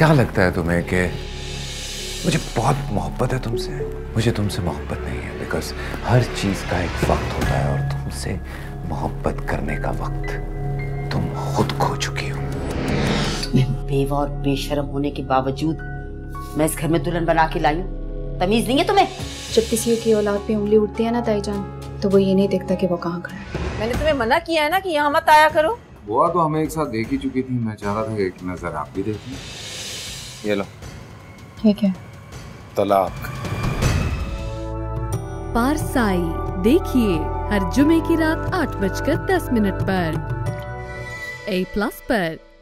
क्या लगता है तुम्हें कि मुझे बहुत मोहब्बत है तुमसे? मुझे तुमसे मोहब्बत नहीं है बिकॉज़ हर चीज़ का एक वक्त होता है और तुमसे मोहब्बत करने का वक्त तुम खुद खो चुकी हो। बेवा और बेशर्म होने के बावजूद मैं इस घर में दुल्हन बना के लाई हूँ। तमीज नहीं है तुम्हें? जब किसी की औलाद पे उंगली उठती है ना ताई जान तो वो ये नहीं देखता कि वो कहाँ खड़ा है। मैंने तुम्हें मना किया है ना कि यहाँ मत आया करो। बुआ तो हमें एक साथ देख ही चुकी थी। मैं चाह रहा था एक नज़र आप भी देखें। ये लो। ठीक है तलाक। पारसाई देखिए हर जुमे की रात आठ बजकर दस मिनट पर। ए प्लस पर।